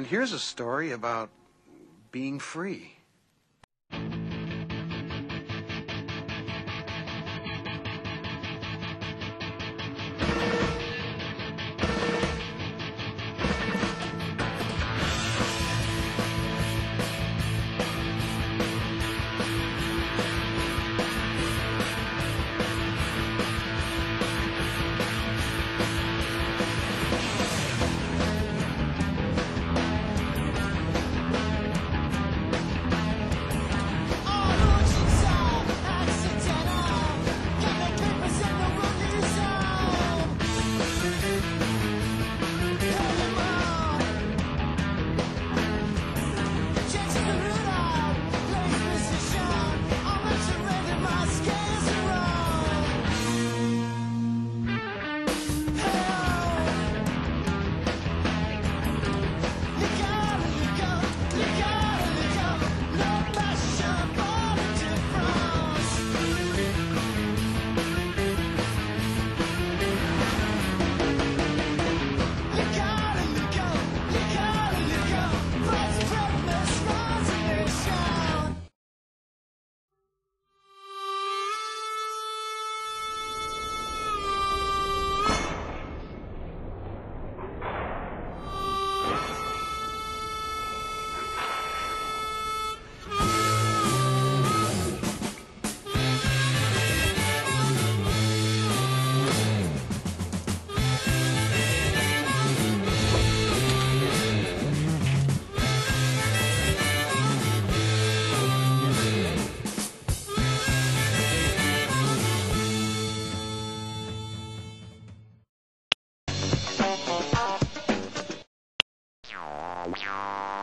And here's a story about being free.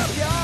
up your